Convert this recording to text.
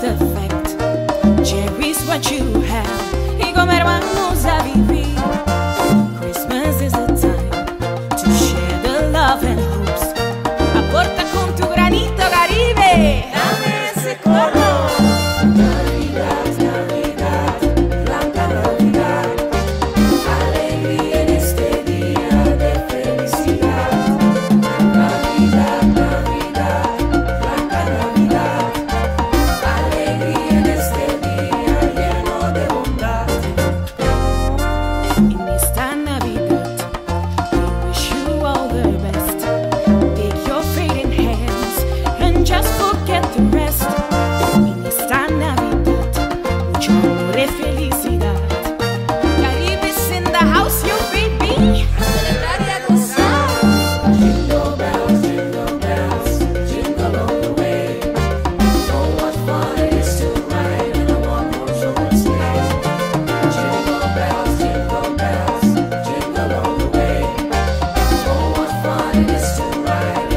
self defect. Cherish what you have. Y como hermanos a vivir. It's to ride.